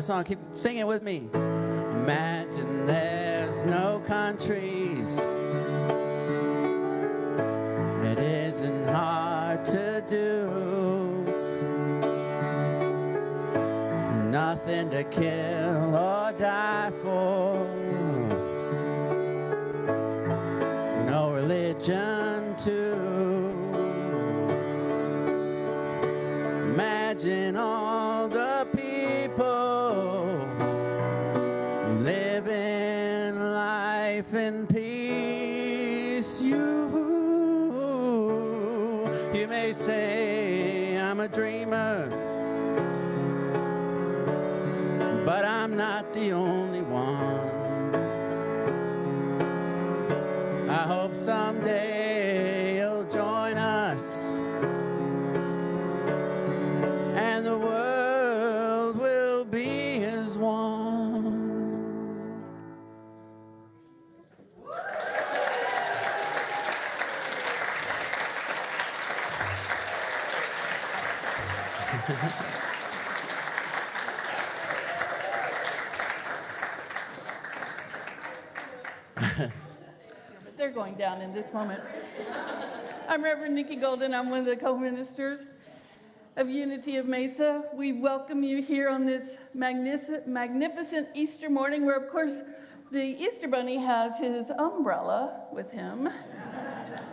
the song. Keep singing with me. Imagine they're going down in this moment. I'm Reverend Nikki Golden. I'm one of the co-ministers of Unity of Mesa. We welcome you here on this magnificent, magnificent Easter morning, where, of course, the Easter Bunny has his umbrella with him.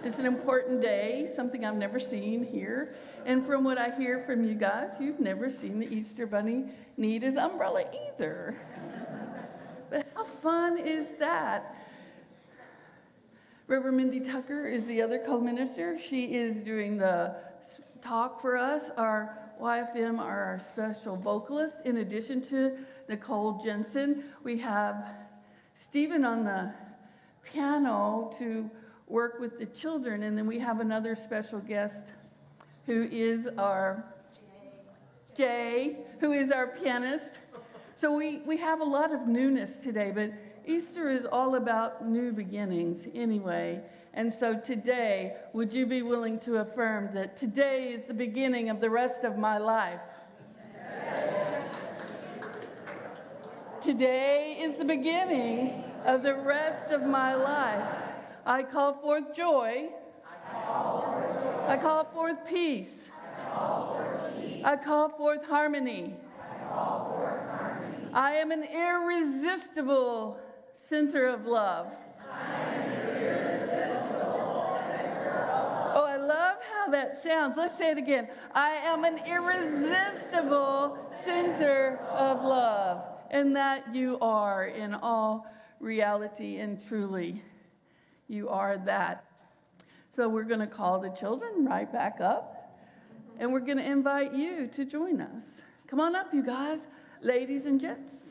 It's an important day, something I've never seen here. And from what I hear from you guys, you've never seen the Easter Bunny need his umbrella either. But how fun is that? Reverend Mindy Tucker is the other co-minister. She is doing the talk for us. Our YFM are our special vocalists. In addition to Nicole Jensen, we have Stephen on the piano to work with the children, and then we have another special guest who is our Jay, who is our pianist. So we, we have a lot of newness today, but Easter is all about new beginnings anyway. And so today, would you be willing to affirm that today is the beginning of the rest of my life? Today is the beginning of the rest of my life. I call forth joy. I call forth peace. I call forth harmony. I am an irresistible center of love. Oh, I love how that sounds. Let's say it again. I am an irresistible center of love. And that you are in all reality and truly. You are that. So we're going to call the children right back up. And we're going to invite you to join us. Come on up, you guys, ladies and gents.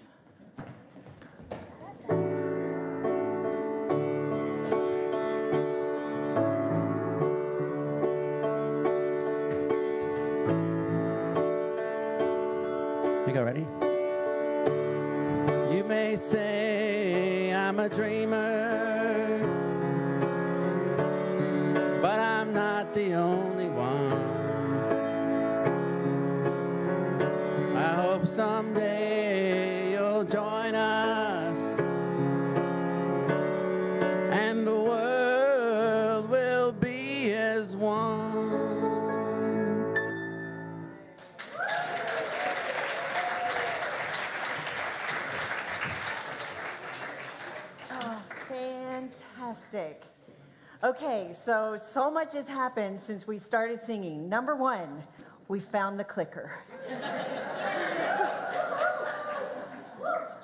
So so much has happened since we started singing. Number one, we found the clicker.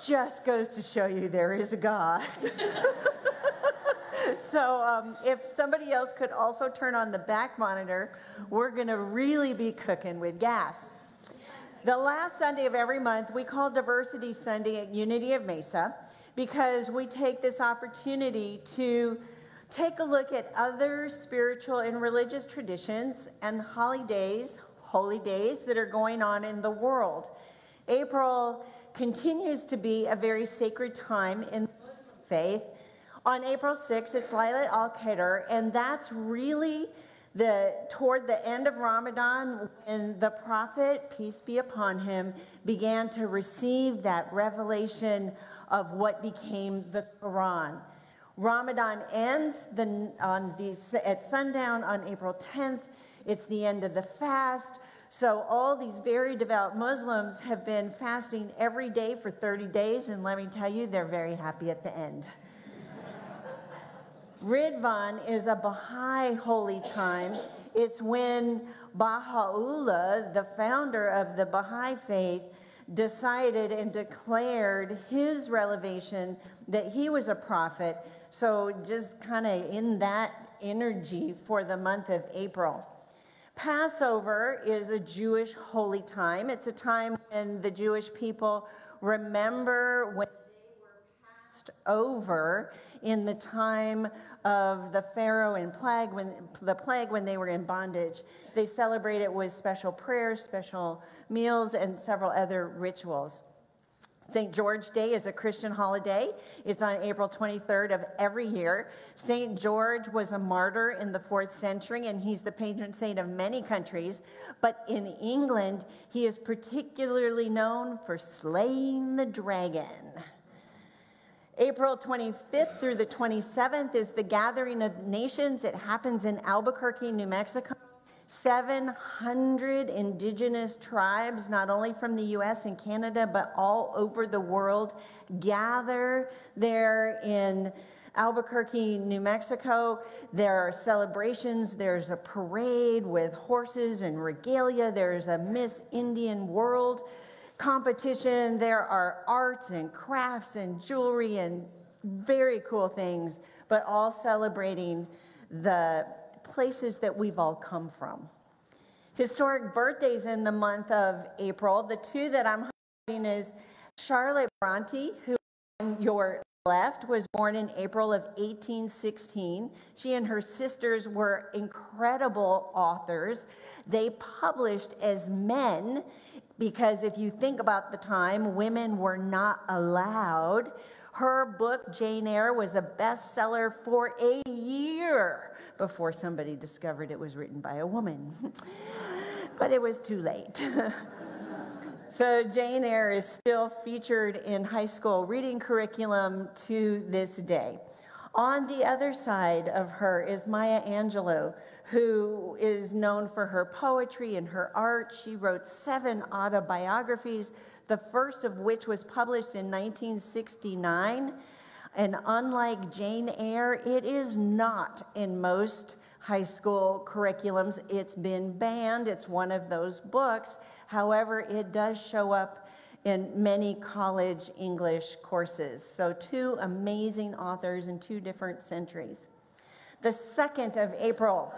Just goes to show you there is a God. so um, if somebody else could also turn on the back monitor, we're going to really be cooking with gas. The last Sunday of every month, we call Diversity Sunday at Unity of Mesa because we take this opportunity to take a look at other spiritual and religious traditions and holidays, holy days that are going on in the world. April continues to be a very sacred time in faith. On April 6th, it's Lailat al Qadr, and that's really The, toward the end of Ramadan, when the prophet, peace be upon him, began to receive that revelation of what became the Quran. Ramadan ends the, on the, at sundown on April 10th. It's the end of the fast. So all these very devout Muslims have been fasting every day for 30 days, and let me tell you, they're very happy at the end. Ridvan is a Baha'i holy time. It's when Baha'u'llah, the founder of the Baha'i faith, decided and declared his revelation that he was a prophet. So, just kind of in that energy for the month of April. Passover is a Jewish holy time. It's a time when the Jewish people remember when they were passed over in the time of the Pharaoh and plague when the plague when they were in bondage. They celebrate it with special prayers, special meals, and several other rituals. St. George Day is a Christian holiday. It's on April 23rd of every year. St. George was a martyr in the fourth century, and he's the patron saint of many countries. But in England, he is particularly known for slaying the dragon. April 25th through the 27th is the Gathering of Nations. It happens in Albuquerque, New Mexico. 700 indigenous tribes, not only from the US and Canada, but all over the world, gather there in Albuquerque, New Mexico. There are celebrations. There's a parade with horses and regalia. There's a Miss Indian World competition. There are arts and crafts and jewelry and very cool things, but all celebrating the places that we've all come from. Historic birthdays in the month of April. The two that I'm highlighting is Charlotte Bronte, who on your left was born in April of 1816. She and her sisters were incredible authors. They published as men because if you think about the time, women were not allowed. Her book, Jane Eyre, was a bestseller for a year before somebody discovered it was written by a woman. but it was too late. so Jane Eyre is still featured in high school reading curriculum to this day. On the other side of her is Maya Angelou, who is known for her poetry and her art. She wrote seven autobiographies, the first of which was published in 1969. And unlike Jane Eyre, it is not in most high school curriculums. It's been banned, it's one of those books. However, it does show up in many college English courses. So, two amazing authors in two different centuries. The 2nd of April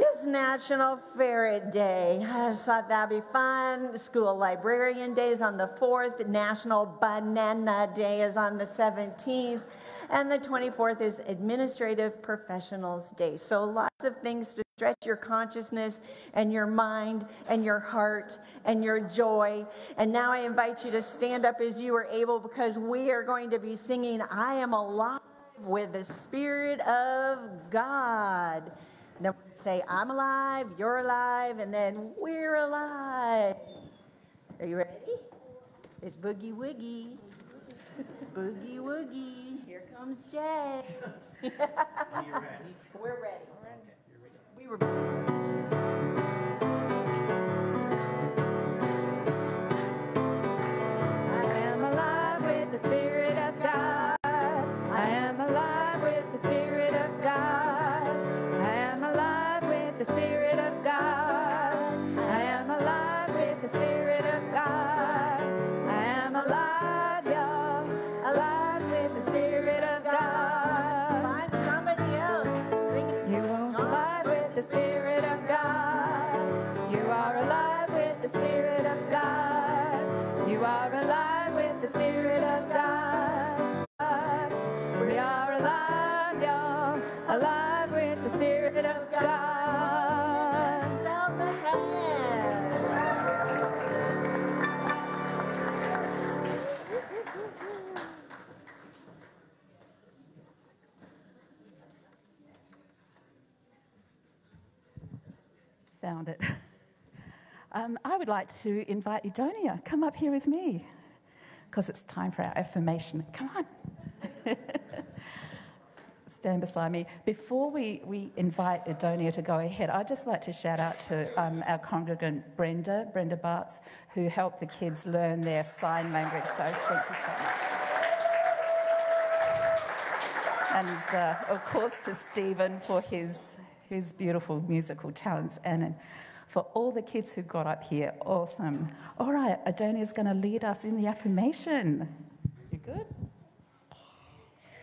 is National Ferret Day. I just thought that'd be fun. School Librarian Day is on the 4th. National Banana Day is on the 17th. And the 24th is Administrative Professionals Day. So lots of things to stretch your consciousness and your mind and your heart and your joy. And now I invite you to stand up as you are able because we are going to be singing I Am Alive with the Spirit of God. Then say, I'm alive, you're alive, and then we're alive. Are you ready? It's Boogie Woogie. It's Boogie Woogie. Here comes Jay. Are you ready? We're ready. We were. I am alive with the Spirit of God. I am found it. Um, I would like to invite Edonia, come up here with me, because it's time for our affirmation. Come on. Stand beside me. Before we, we invite Edonia to go ahead, I'd just like to shout out to um, our congregant Brenda, Brenda Bartz, who helped the kids learn their sign language. So thank you so much. And uh, of course to Stephen for his, his beautiful musical talents and for all the kids who got up here. Awesome. All right, Adonia is going to lead us in the affirmation. You good?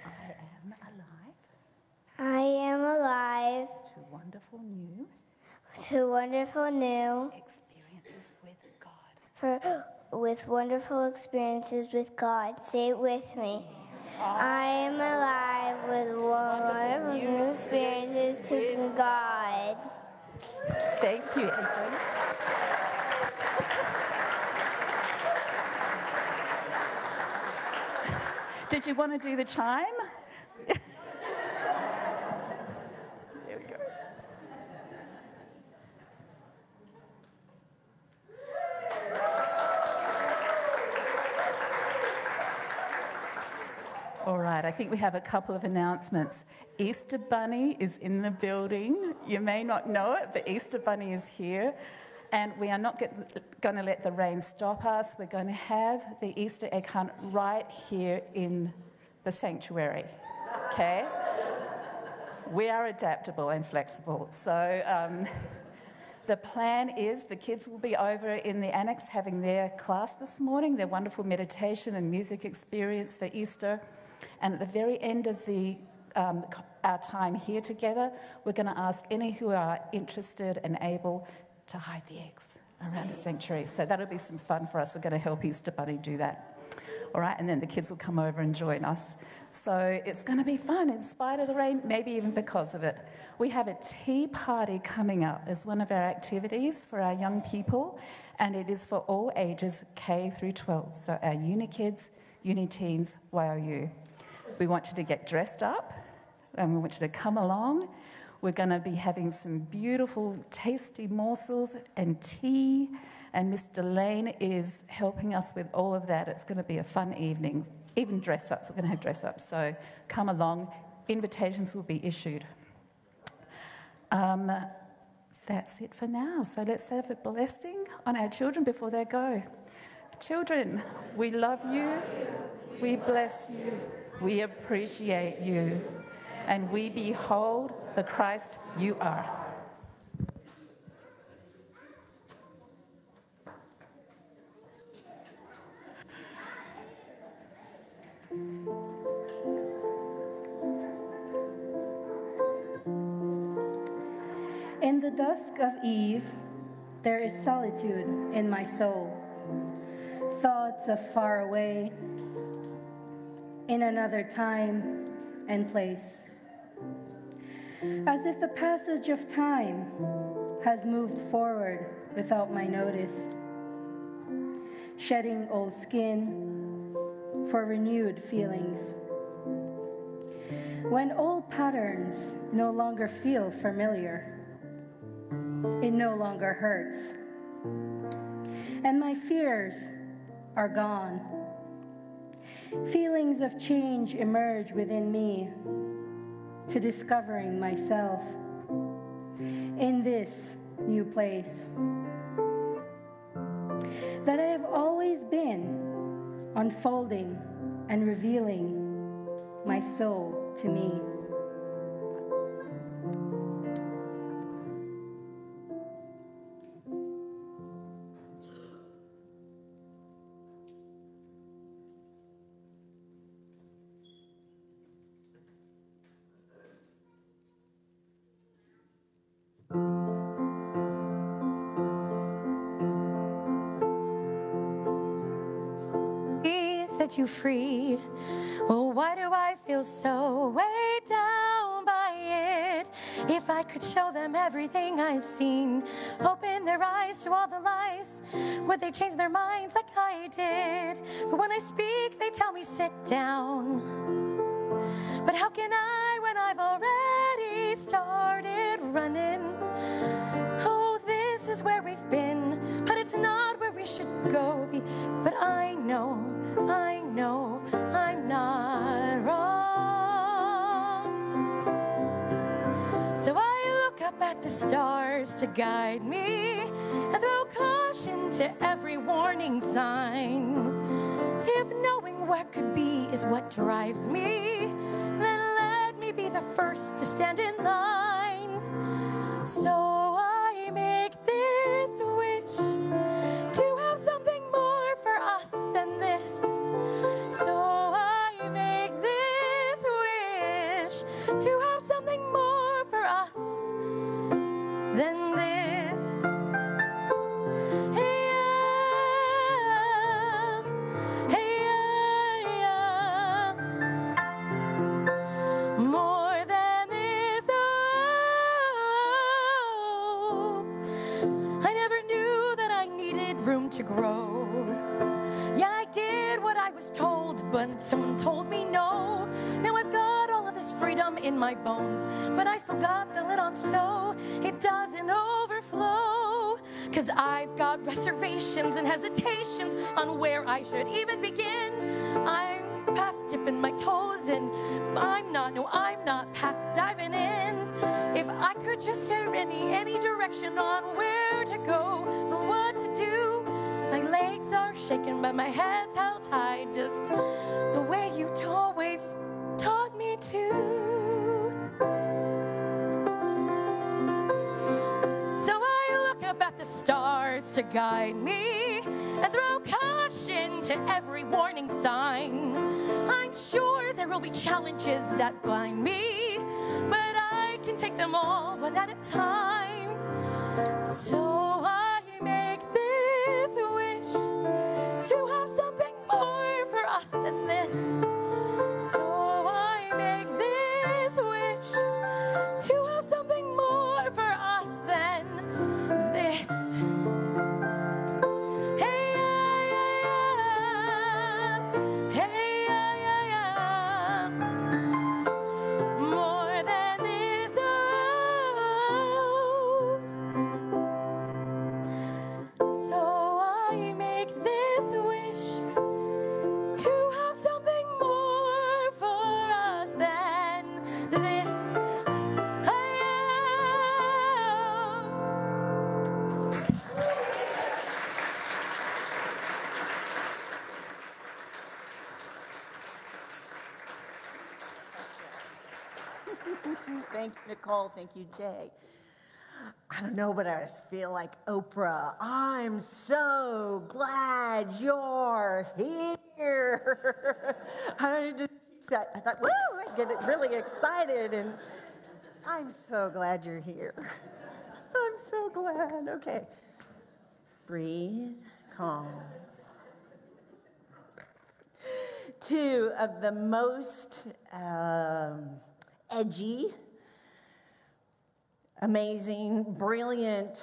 I am alive I am alive to wonderful new to wonderful new experiences with God. for with wonderful experiences with God. Say it with me. I am alive with wonderful new experiences to God. Thank you. Did you want to do the chime? there we go. All right, I think we have a couple of announcements. Easter Bunny is in the building. You may not know it, but Easter Bunny is here. And we are not going to let the rain stop us. We're going to have the Easter egg hunt right here in the sanctuary. Okay? We are adaptable and flexible. So um, the plan is the kids will be over in the annex having their class this morning, their wonderful meditation and music experience for Easter. And at the very end of the, um, our time here together, we're going to ask any who are interested and able to hide the eggs around the sanctuary. So that'll be some fun for us. We're going to help Easter Bunny do that. All right, and then the kids will come over and join us. So it's going to be fun in spite of the rain, maybe even because of it. We have a tea party coming up as one of our activities for our young people, and it is for all ages K through 12. So our uni kids, uni teens, YOU. We want you to get dressed up, and we want you to come along. We're going to be having some beautiful, tasty morsels and tea. And Mr. Lane is helping us with all of that. It's going to be a fun evening, even dress ups. We're going to have dress ups. So come along. Invitations will be issued. Um, that's it for now. So let's have a blessing on our children before they go. Children, we love you. We bless you. We appreciate you. And we behold the Christ you are. In the dusk of eve, there is solitude in my soul, thoughts of far away, in another time and place. As if the passage of time has moved forward without my notice, shedding old skin for renewed feelings. When old patterns no longer feel familiar, it no longer hurts. And my fears are gone. Feelings of change emerge within me to discovering myself in this new place. That I have always been unfolding and revealing my soul to me. You free. Oh, why do I feel so weighed down by it? If I could show them everything I've seen, open their eyes to all the lies, would they change their minds like I did? But when I speak, they tell me sit down. But how can I when I've already started running? Oh, this is where we've been, but it's not where we should go. But I know, I know I'm not wrong. So I look up at the stars to guide me and throw caution to every warning sign. If knowing what could be is what drives me, then let me be the first to stand on where I should even begin. I'm past dipping my toes in. I'm not, no, I'm not past diving in. If I could just get any, any direction on where to go or what to do. My legs are shaking, but my head's held high, just the way you always taught me to. So I look up at the stars to guide me to every warning sign. I'm sure there will be challenges that bind me, but I can take them all one at a time. So you, Jay. I don't know, but I just feel like Oprah. I'm so glad you're here. I just said, I thought, woo, I get really excited, and I'm so glad you're here. I'm so glad. Okay. Breathe, calm. Two of the most um, edgy, amazing, brilliant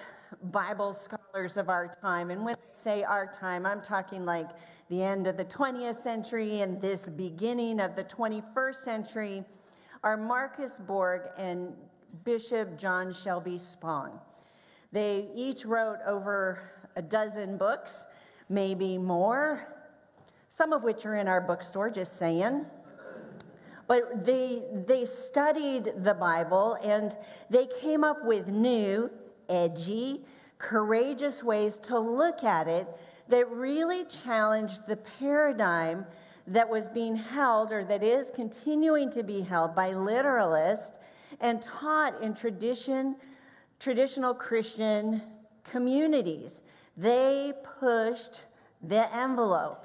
Bible scholars of our time. And when I say our time, I'm talking like the end of the 20th century and this beginning of the 21st century, are Marcus Borg and Bishop John Shelby Spong. They each wrote over a dozen books, maybe more, some of which are in our bookstore, just saying. But they, they studied the Bible and they came up with new, edgy, courageous ways to look at it that really challenged the paradigm that was being held or that is continuing to be held by literalists and taught in tradition, traditional Christian communities. They pushed the envelope.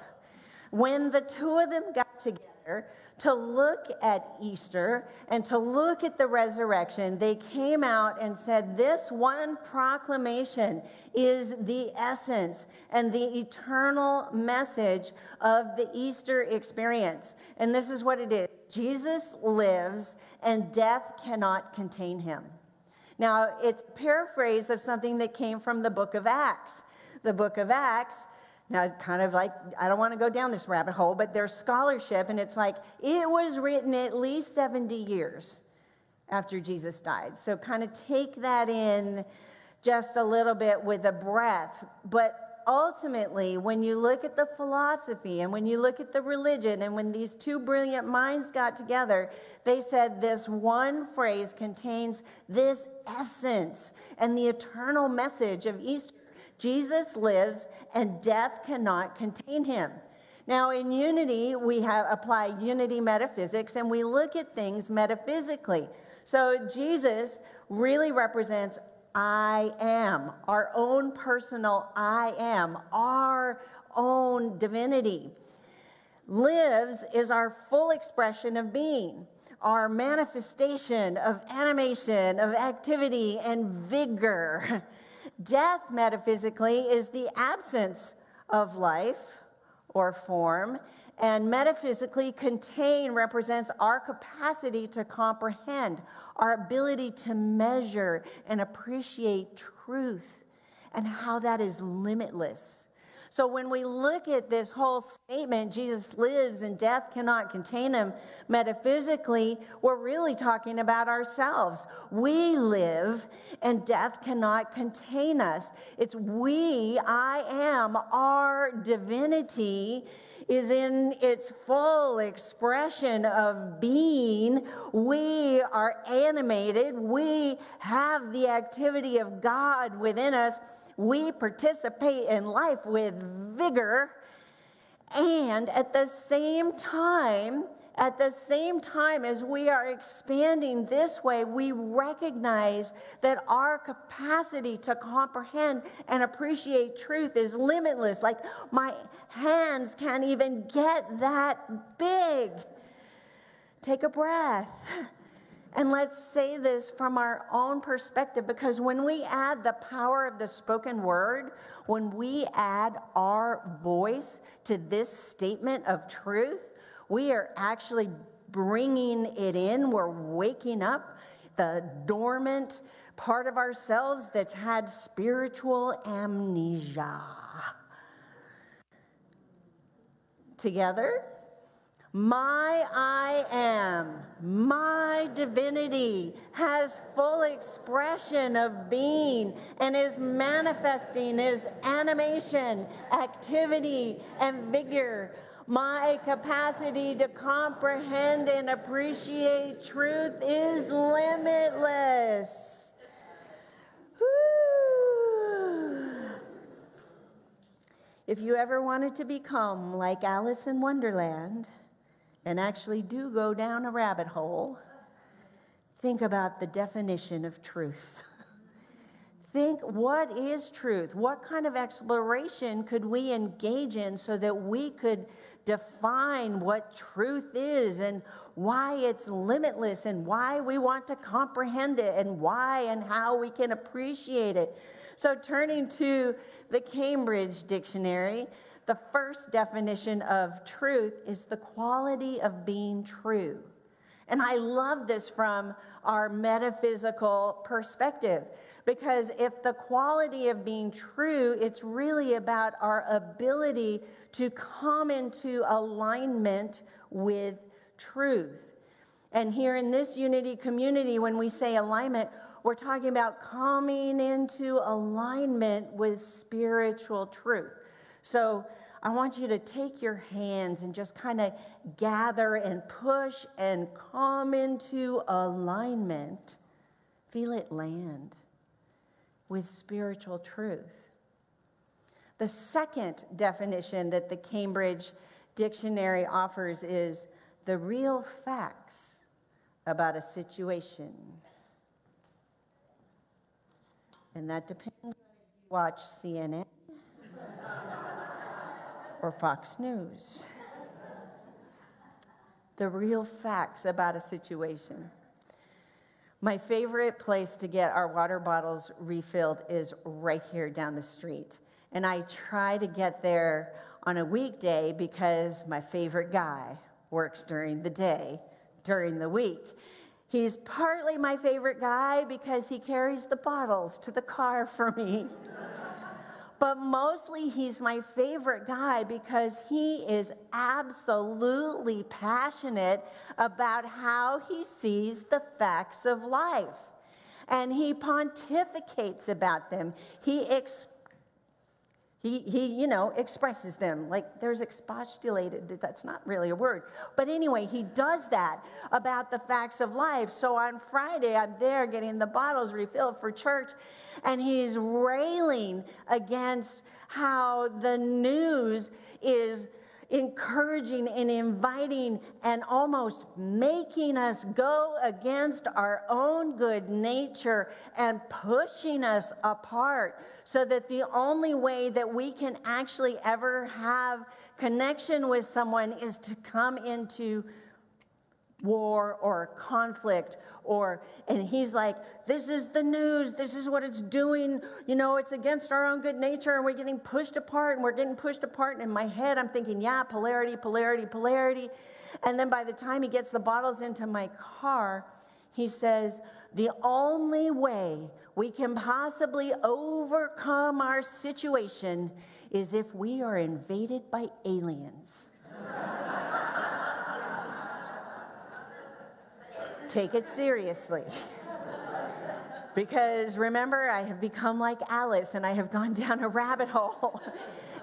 When the two of them got together to look at Easter and to look at the resurrection, they came out and said, This one proclamation is the essence and the eternal message of the Easter experience. And this is what it is Jesus lives, and death cannot contain him. Now, it's a paraphrase of something that came from the book of Acts. The book of Acts now, kind of like, I don't want to go down this rabbit hole, but there's scholarship, and it's like it was written at least 70 years after Jesus died. So, kind of take that in just a little bit with a breath. But ultimately, when you look at the philosophy and when you look at the religion, and when these two brilliant minds got together, they said this one phrase contains this essence and the eternal message of Easter. Jesus lives and death cannot contain him. Now, in unity, we have apply unity metaphysics and we look at things metaphysically. So, Jesus really represents I am, our own personal I am, our own divinity. Lives is our full expression of being, our manifestation of animation, of activity, and vigor. Death, metaphysically, is the absence of life or form, and metaphysically, contain represents our capacity to comprehend, our ability to measure and appreciate truth, and how that is limitless. So when we look at this whole statement, Jesus lives and death cannot contain him, metaphysically, we're really talking about ourselves. We live and death cannot contain us. It's we, I am, our divinity is in its full expression of being. We are animated. We have the activity of God within us we participate in life with vigor. And at the same time, at the same time as we are expanding this way, we recognize that our capacity to comprehend and appreciate truth is limitless. Like my hands can't even get that big. Take a breath. And let's say this from our own perspective because when we add the power of the spoken word, when we add our voice to this statement of truth, we are actually bringing it in. We're waking up the dormant part of ourselves that's had spiritual amnesia. Together? My I am, my divinity has full expression of being and is manifesting as animation, activity, and vigor. My capacity to comprehend and appreciate truth is limitless. If you ever wanted to become like Alice in Wonderland, and actually do go down a rabbit hole, think about the definition of truth. think what is truth? What kind of exploration could we engage in so that we could define what truth is and why it's limitless and why we want to comprehend it and why and how we can appreciate it? So, turning to the Cambridge Dictionary, the first definition of truth is the quality of being true. And I love this from our metaphysical perspective because if the quality of being true, it's really about our ability to come into alignment with truth. And here in this unity community, when we say alignment, we're talking about coming into alignment with spiritual truth. So I want you to take your hands and just kind of gather and push and come into alignment. Feel it land with spiritual truth. The second definition that the Cambridge Dictionary offers is the real facts about a situation. And that depends on if you watch CNN or Fox News. The real facts about a situation. My favorite place to get our water bottles refilled is right here down the street. And I try to get there on a weekday because my favorite guy works during the day, during the week. He's partly my favorite guy because he carries the bottles to the car for me. but mostly he's my favorite guy because he is absolutely passionate about how he sees the facts of life. and he pontificates about them. He ex- he, he, you know, expresses them like there's expostulated. That's not really a word. But anyway, he does that about the facts of life. So on Friday, I'm there getting the bottles refilled for church, and he's railing against how the news is encouraging and inviting and almost making us go against our own good nature and pushing us apart so that the only way that we can actually ever have connection with someone is to come into war or conflict or and he's like this is the news. This is what it's doing. You know it's against our own good nature and we're getting pushed apart and we're getting pushed apart. And in my head i'm thinking yeah polarity polarity polarity. And then by the time he gets the bottles into my car he says the only way we can possibly overcome our situation is if we are invaded by aliens take it seriously. because remember, I have become like Alice and I have gone down a rabbit hole.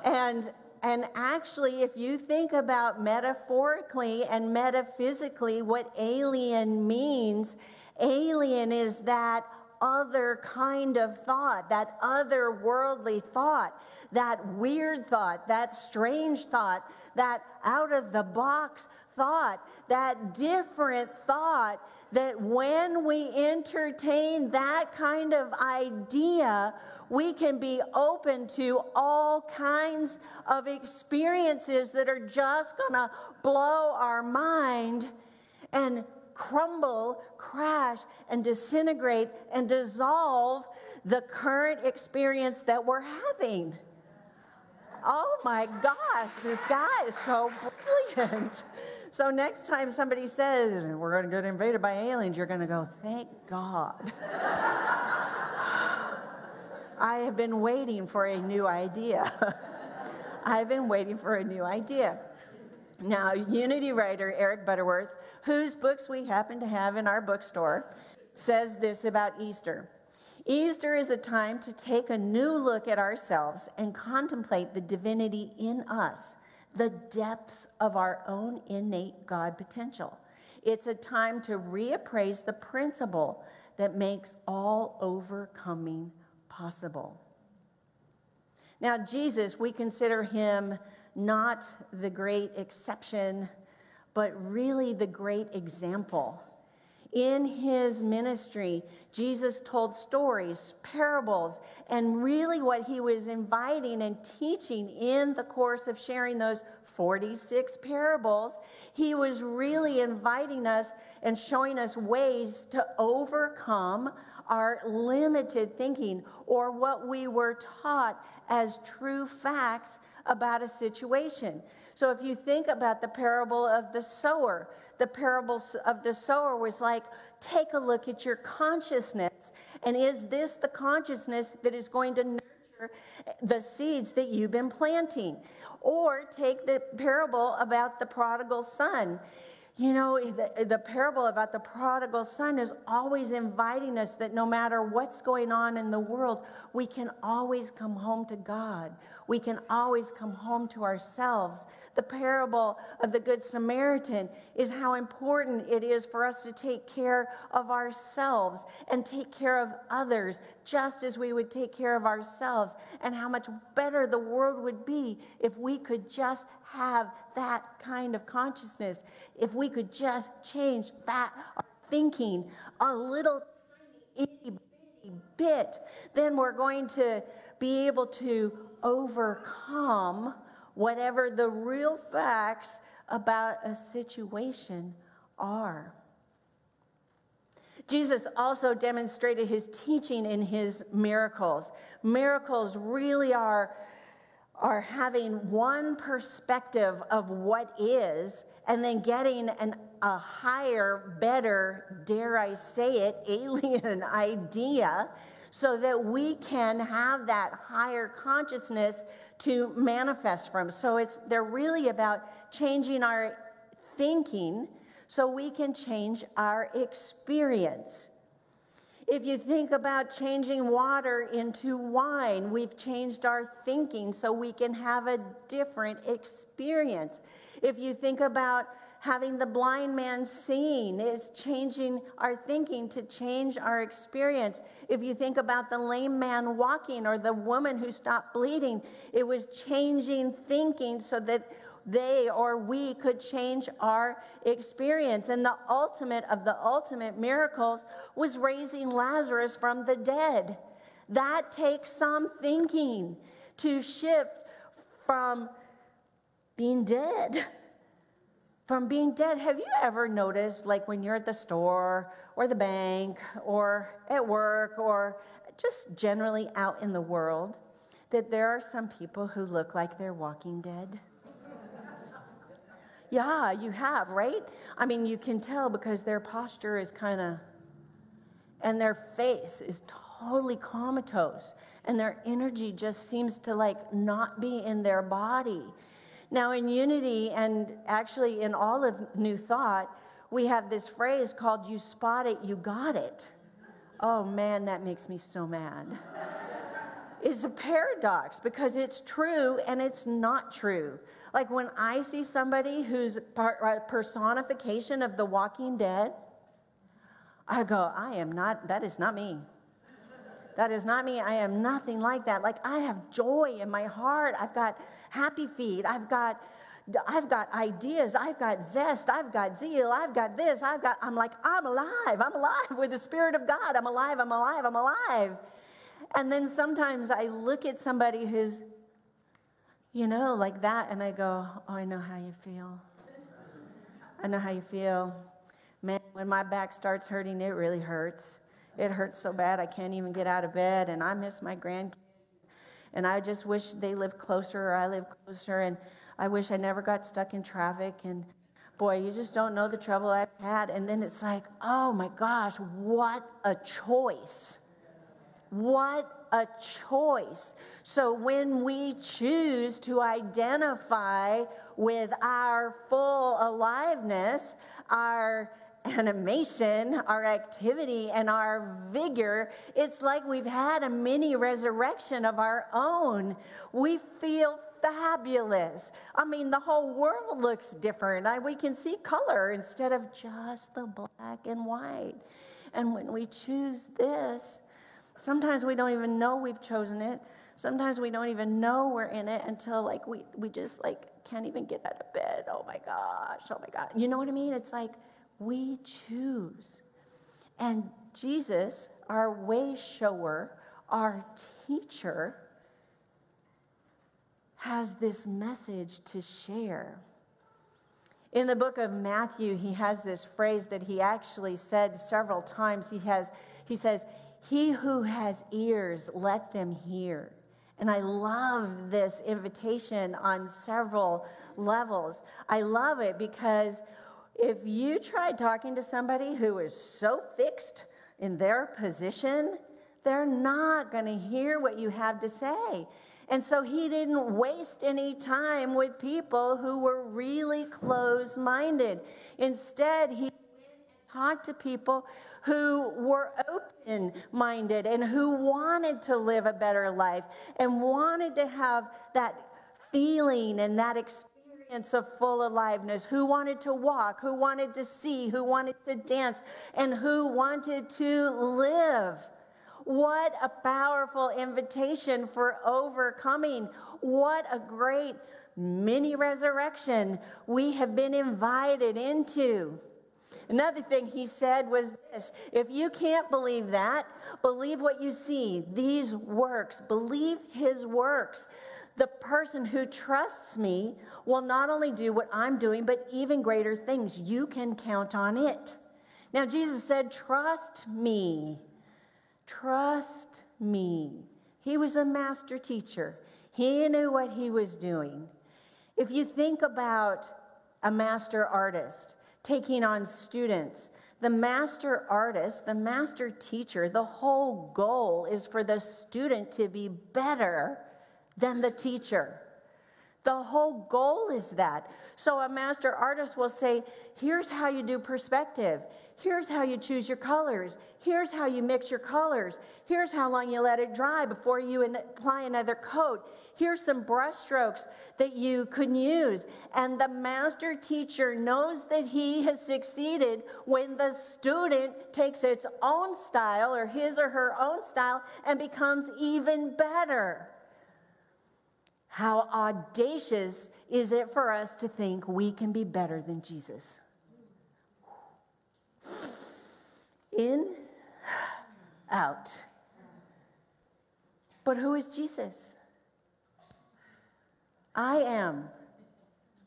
and and actually, if you think about metaphorically and metaphysically what alien means, alien is that other kind of thought, that otherworldly thought, that weird thought, that strange thought, that out of the box thought, that different thought that when we entertain that kind of idea, we can be open to all kinds of experiences that are just going to blow our mind and crumble, crash, and disintegrate and dissolve the current experience that we're having. Oh my gosh, this guy is so brilliant. So next time somebody says, we're going to get invaded by aliens, you're going to go, thank God. I have been waiting for a new idea. I've been waiting for a new idea. Now, Unity writer Eric Butterworth, whose books we happen to have in our bookstore, says this about Easter. Easter is a time to take a new look at ourselves and contemplate the divinity in us the depths of our own innate God potential. It's a time to reappraise the principle that makes all overcoming possible. Now, Jesus, we consider him not the great exception, but really the great example in his ministry, Jesus told stories, parables, and really what he was inviting and teaching in the course of sharing those 46 parables, he was really inviting us and showing us ways to overcome our limited thinking or what we were taught as true facts about a situation. So if you think about the parable of the sower, the parable of the sower was like, take a look at your consciousness. And is this the consciousness that is going to nurture the seeds that you've been planting? Or take the parable about the prodigal son. You know, the, the, parable about the prodigal son is always inviting us that no matter what's going on in the world, we can always come home to God. We can always come home to ourselves. The parable of the Good Samaritan is how important it is for us to take care of ourselves and take care of others just as we would take care of ourselves, and how much better the world would be if we could just have that kind of consciousness, if we could just change that thinking a little tiny bit, then we're going to be able to overcome whatever the real facts about a situation are. Jesus also demonstrated his teaching in his miracles. Miracles really are, are having one perspective of what is and then getting an, a higher, better, dare I say it, alien idea so that we can have that higher consciousness to manifest from. So it's they're really about changing our thinking so we can change our experience. If you think about changing water into wine, we've changed our thinking so we can have a different experience. If you think about having the blind man seeing, is changing our thinking to change our experience. If you think about the lame man walking or the woman who stopped bleeding, it was changing thinking so that they or we could change our experience. And the ultimate of the ultimate miracles was raising Lazarus from the dead. That takes some thinking to shift from being dead. From being dead. Have you ever noticed, like when you're at the store or the bank or at work or just generally out in the world, that there are some people who look like they're walking dead? Yeah, you have, right? I mean, you can tell because their posture is kind of, and their face is totally comatose, and their energy just seems to like not be in their body. Now, in Unity, and actually in all of New Thought, we have this phrase called you spot it, you got it. Oh man, that makes me so mad. it's a paradox because it's true and it's not true. Like when I see somebody who's a uh, personification of the walking dead, I go, I am not, that is not me. That is not me. I am nothing like that. Like I have joy in my heart. I've got happy feet. I've got I've got ideas, I've got zest, I've got zeal, I've got this, I've got, I'm like, I'm alive, I'm alive with the Spirit of God, I'm alive, I'm alive, I'm alive. And then sometimes I look at somebody who's you know, like that. And I go, Oh, I know how you feel. I know how you feel. Man, when my back starts hurting, it really hurts. It hurts so bad I can't even get out of bed. And I miss my grandkids. And I just wish they lived closer or I lived closer. And I wish I never got stuck in traffic. And boy, you just don't know the trouble I've had. And then it's like, oh my gosh, what a choice. What a choice. So when we choose to identify with our full aliveness, our animation, our activity, and our vigor, it's like we've had a mini resurrection of our own. We feel fabulous. I mean, the whole world looks different. I, we can see color instead of just the black and white. And when we choose this, Sometimes we don't even know we've chosen it. Sometimes we don't even know we're in it until like we, we just like can't even get out of bed. Oh my gosh, oh my God. You know what I mean? It's like we choose. And Jesus, our way shower, our teacher, has this message to share. In the book of Matthew, he has this phrase that he actually said several times. He has, he says, he who has ears, let them hear. And I love this invitation on several levels. I love it because if you try talking to somebody who is so fixed in their position, they're not going to hear what you have to say. And so he didn't waste any time with people who were really close minded. Instead, he talked to people who were open minded and who wanted to live a better life and wanted to have that feeling and that experience of full aliveness, who wanted to walk, who wanted to see, who wanted to dance, and who wanted to live. What a powerful invitation for overcoming. What a great mini resurrection we have been invited into. Another thing he said was this if you can't believe that, believe what you see, these works, believe his works. The person who trusts me will not only do what I'm doing, but even greater things. You can count on it. Now, Jesus said, Trust me. Trust me. He was a master teacher, he knew what he was doing. If you think about a master artist, taking on students. The master artist, the master teacher, the whole goal is for the student to be better than the teacher. The whole goal is that. So a master artist will say, here's how you do perspective. Here's how you choose your colors. Here's how you mix your colors. Here's how long you let it dry before you apply another coat. Here's some brush strokes that you can use. And the master teacher knows that he has succeeded when the student takes its own style or his or her own style and becomes even better. How audacious is it for us to think we can be better than Jesus? In, out. But who is Jesus? I am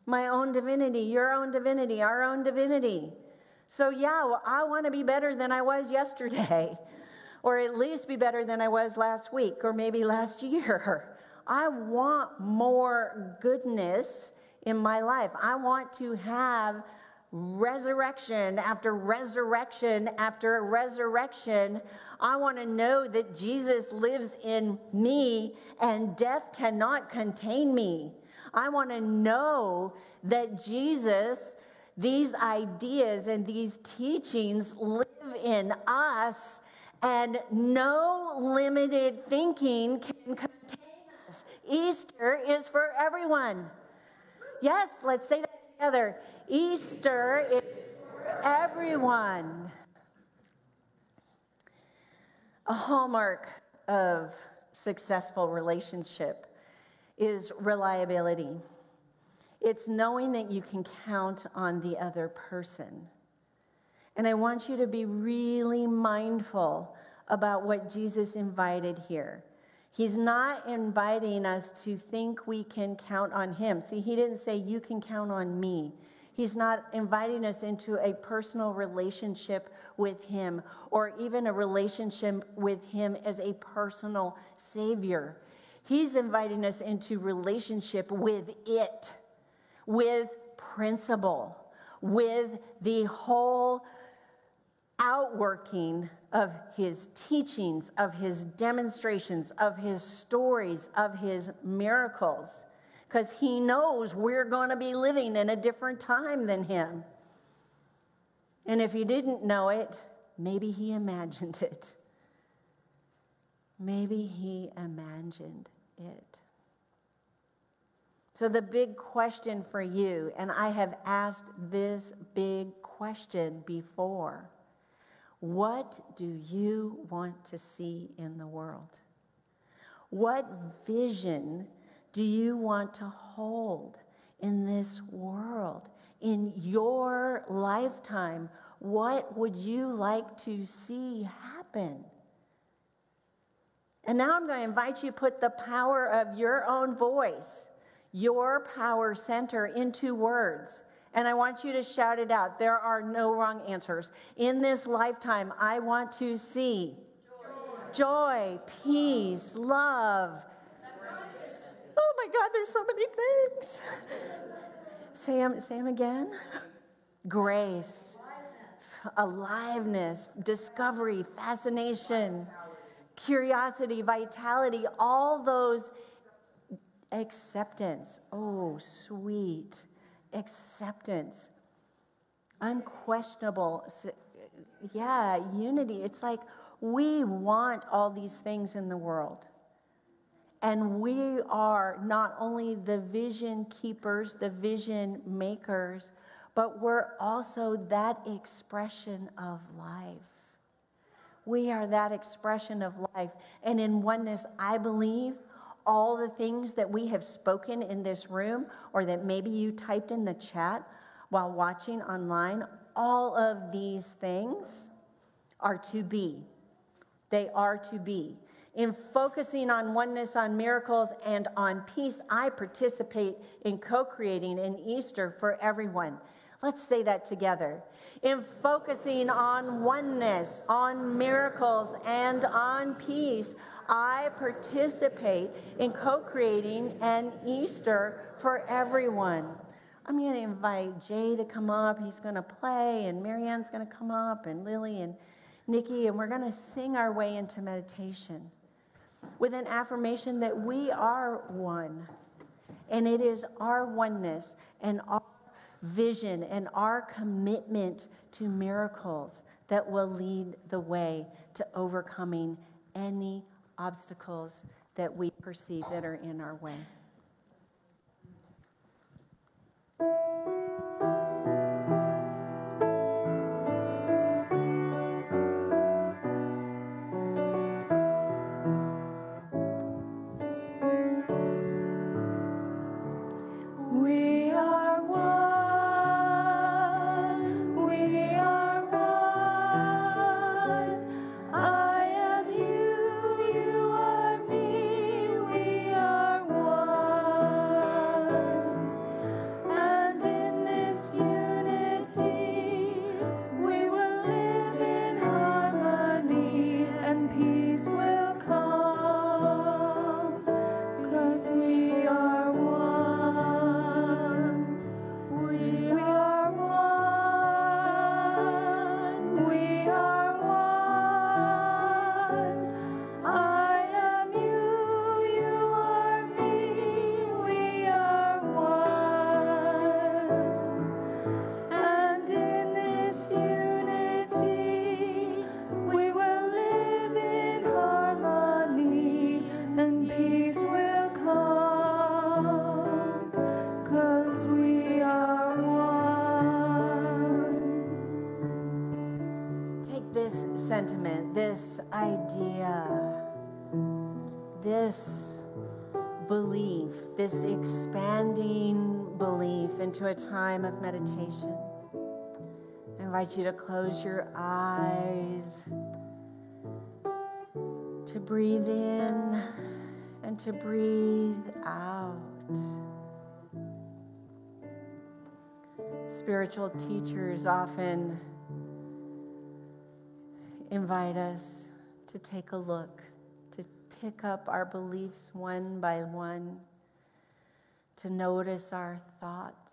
my own divinity, your own divinity, our own divinity. So, yeah, well, I want to be better than I was yesterday, or at least be better than I was last week, or maybe last year. I want more goodness in my life. I want to have resurrection after resurrection after resurrection. I want to know that Jesus lives in me and death cannot contain me. I want to know that Jesus, these ideas and these teachings live in us, and no limited thinking can contain. Easter is for everyone. Yes, let's say that together. Easter is for everyone. A hallmark of successful relationship is reliability. It's knowing that you can count on the other person. And I want you to be really mindful about what Jesus invited here. He's not inviting us to think we can count on him. See, he didn't say, You can count on me. He's not inviting us into a personal relationship with him or even a relationship with him as a personal savior. He's inviting us into relationship with it, with principle, with the whole outworking of his teachings, of his demonstrations, of his stories, of his miracles, because he knows we're going to be living in a different time than him. And if he didn't know it, maybe he imagined it. Maybe he imagined it. So, the big question for you, and I have asked this big question before what do you want to see in the world? What vision do you want to hold in this world? In your lifetime, what would you like to see happen? And now I'm going to invite you to put the power of your own voice, your power center into words. And I want you to shout it out. There are no wrong answers. In this lifetime, I want to see joy, joy peace, love. Oh my God, there's so many things. Say them again. Grace, aliveness, discovery, fascination, curiosity, vitality, all those acceptance. Oh, sweet acceptance, unquestionable, yeah, unity. It's like we want all these things in the world. And we are not only the vision keepers, the vision makers, but we're also that expression of life. We are that expression of life. And in oneness, I believe all the things that we have spoken in this room or that maybe you typed in the chat while watching online, all of these things are to be. They are to be. In focusing on oneness, on miracles, and on peace, I participate in co creating an Easter for everyone. Let's say that together. In focusing on oneness, on miracles, and on peace, I participate in co creating an Easter for everyone. I'm going to invite Jay to come up. He's going to play, and Marianne's going to come up, and Lily and Nikki, and we're going to sing our way into meditation with an affirmation that we are one. And it is our oneness and our vision and our commitment to miracles that will lead the way to overcoming any obstacles that we perceive that are in our way. Into a time of meditation. I invite you to close your eyes, to breathe in and to breathe out. Spiritual teachers often invite us to take a look, to pick up our beliefs one by one, to notice our thoughts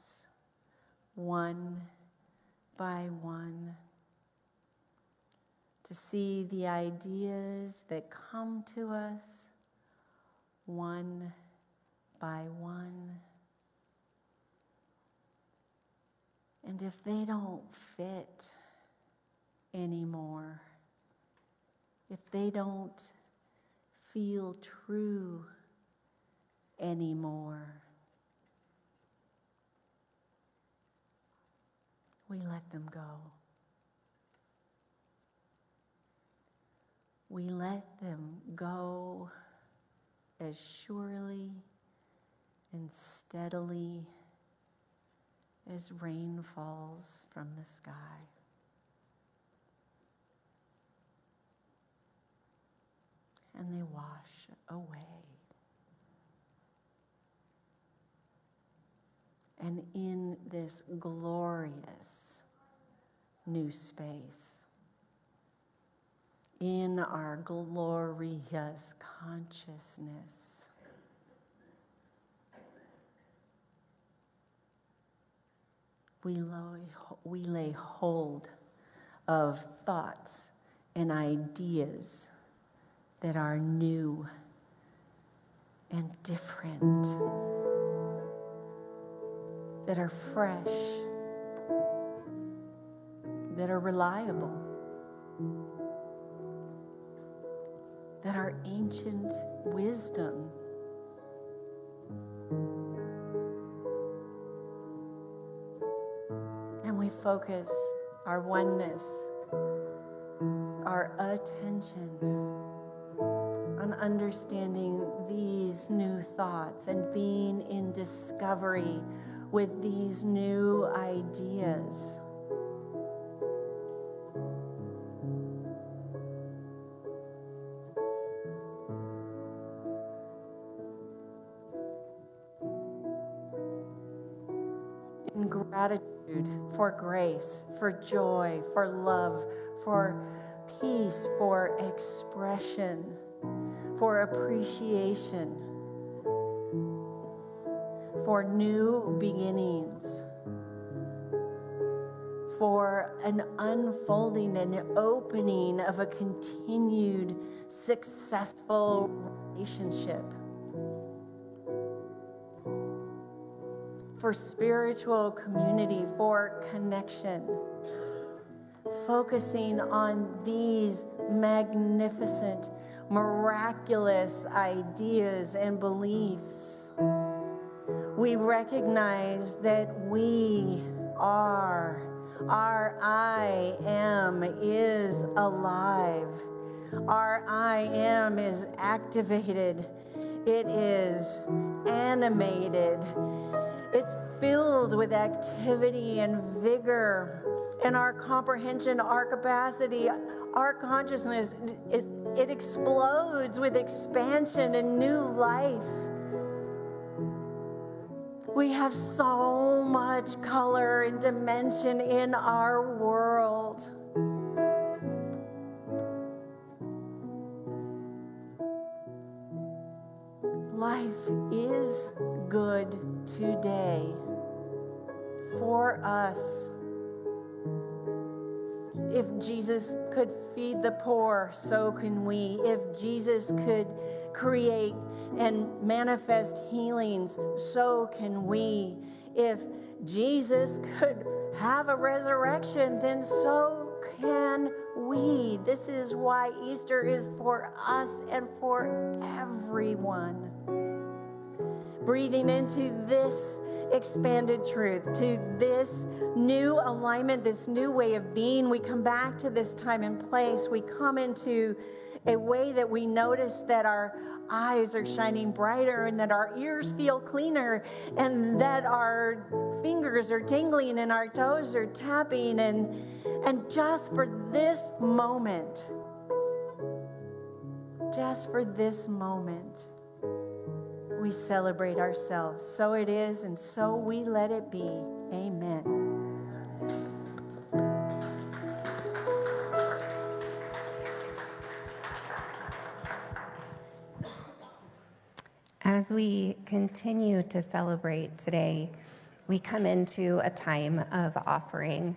one by one, to see the ideas that come to us one by one. And if they don't fit anymore, if they don't feel true anymore, we let them go. We let them go as surely and steadily as rain falls from the sky. and they wash away. And in this glorious new space, in our glorious consciousness, we lay, hold of thoughts and ideas that are new and different, that are fresh, that are reliable, that are ancient wisdom. And we focus our oneness, our attention on understanding these new thoughts and being in discovery with these new ideas. In gratitude for grace, for joy, for love, for peace, for expression for appreciation, for new beginnings, for an unfolding and opening of a continued successful relationship. for spiritual community, for connection. Focusing on these magnificent, miraculous ideas and beliefs. We recognize that we are, our I am is alive. Our I am is activated. It is animated. It's filled with activity and vigor. And our comprehension, our capacity, our consciousness, is, it explodes with expansion and new life. We have so much color and dimension in our world. Life is good today for us. If Jesus could feed the poor, so can we. If Jesus could create and manifest healings, so can we. If Jesus could have a resurrection, then so can we. This is why Easter is for us and for everyone. Breathing into this expanded truth, to this new alignment, this new way of being, we come back to this time and place. We come into a way that we notice that our eyes are shining brighter and that our ears feel cleaner and that our fingers are tingling and our toes are tapping. And and just for this moment just for this moment we celebrate ourselves. So it is and so we let it be. Amen As we continue to celebrate today, we come into a time of offering.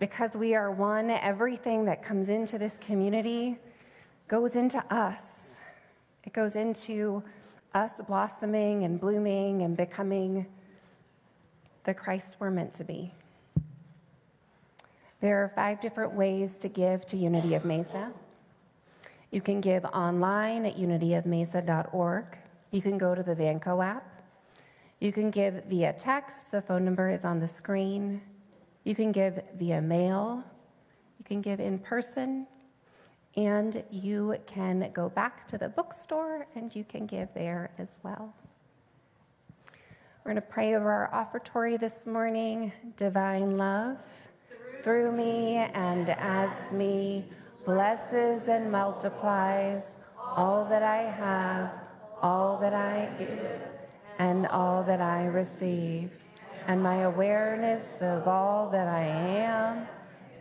Because we are one, everything that comes into this community goes into us. It goes into us blossoming and blooming and becoming the Christ we're meant to be. There are five different ways to give to Unity of Mesa. You can give online at unityofmesa.org. You can go to the Vanco app. You can give via text, the phone number is on the screen. You can give via mail. You can give in person. And you can go back to the bookstore and you can give there as well. We're going to pray over our offertory this morning. Divine love through me and as me blesses and multiplies all that I have, all that I give, and all that I receive, and my awareness of all that I am,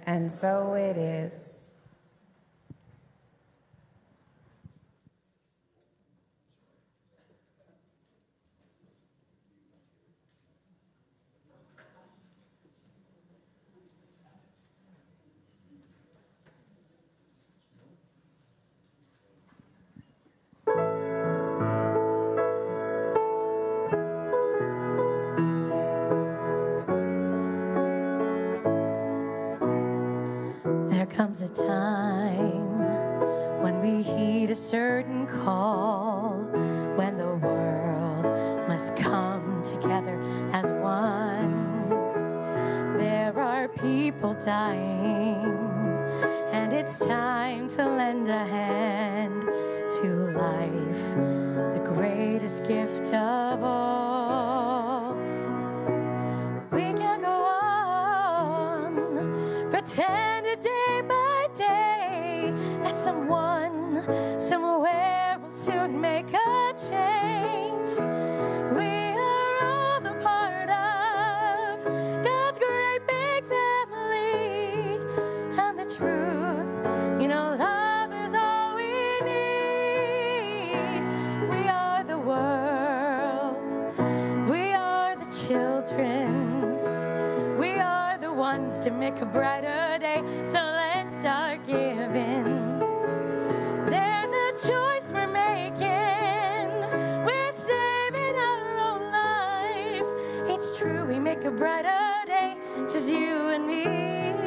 and so it is. Ones to make a brighter day, so let's start giving. There's a choice we're making. We're saving our own lives. It's true. We make a brighter day, just you and me.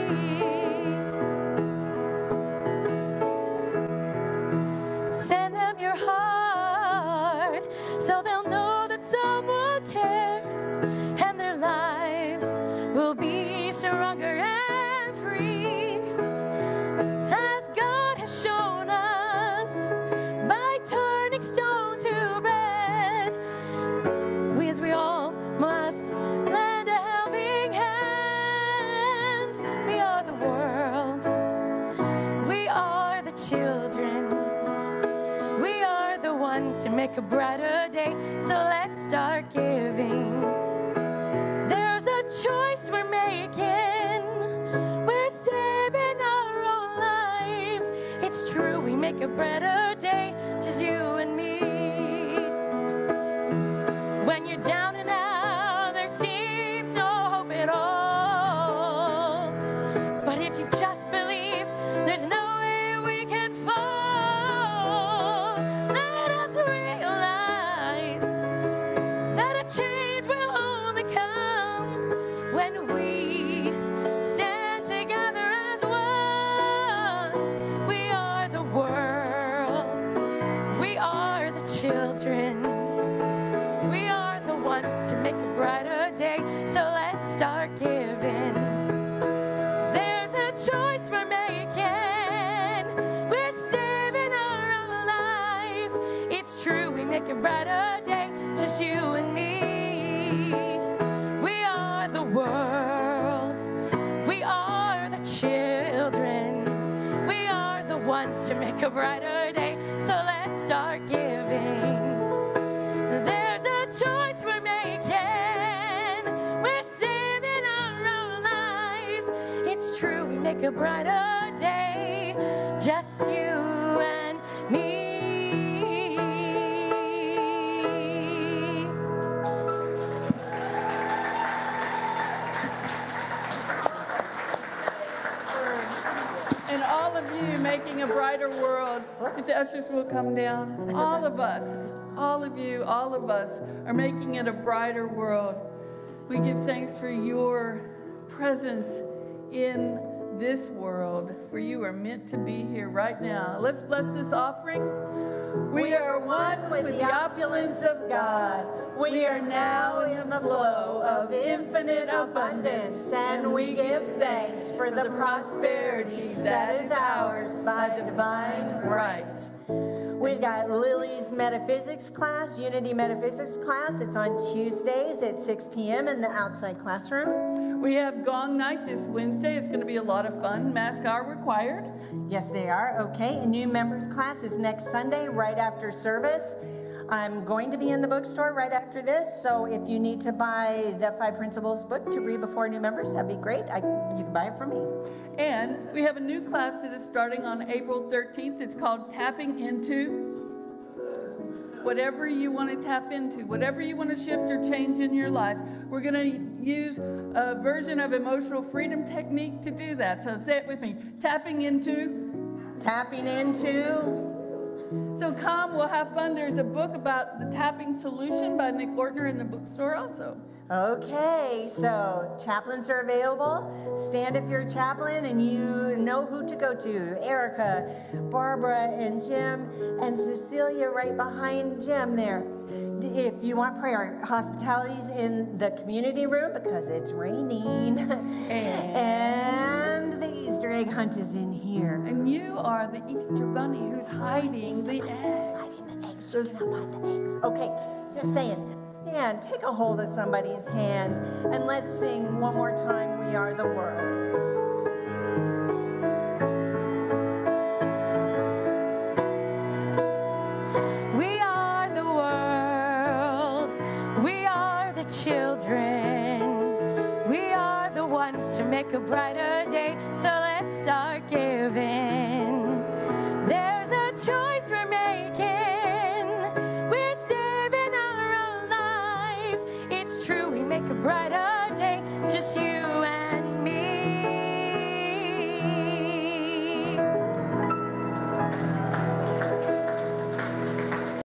A brighter day, so let's start giving. There's a choice we're making. We're saving our own lives. It's true, we make a brighter day, so let's start giving. There's a choice we're making. We're saving our own lives. It's true, we make a brighter day, just you and me. We are the world. We are the children. We are the ones to make a brighter a brighter day. Just you and me. And all of you making a brighter world. The ushers will come down. All of us, all of you, all of us are making it a brighter world. We give thanks for your presence in this world, for you are meant to be here right now. Let's bless this offering. We are one with the opulence of God. We are now in the flow of infinite abundance, and we give thanks for the prosperity that is ours by divine right. We've got Lily's metaphysics class, Unity metaphysics class. It's on Tuesdays at 6 p.m. in the outside classroom. We have Gong Night this Wednesday. It's going to be a lot of fun. Masks are required. Yes, they are. Okay. A new members class is next Sunday, right after service. I'm going to be in the bookstore right after this, so if you need to buy the Five Principles book to read before new members, that'd be great. I, you can buy it from me. And we have a new class that is starting on April 13th. It's called Tapping Into. Whatever you want to tap into, whatever you want to shift or change in your life, we're going to use a version of emotional freedom technique to do that. So say it with me tapping into. Tapping into. So come, we'll have fun. There's a book about the tapping solution by Nick Ortner in the bookstore also. Okay, so chaplains are available. Stand if you're a chaplain and you know who to go to. Erica, Barbara, and Jim, and Cecilia right behind Jim there. If you want prayer, hospitality's in the community room because it's raining. and the Easter egg hunt is in here. And you are the Easter bunny who's hiding the eggs. Hiding the eggs. Gonna find the eggs. Okay, just saying. Stand, take a hold of somebody's hand, and let's sing one more time, We Are the World. Make a brighter day. So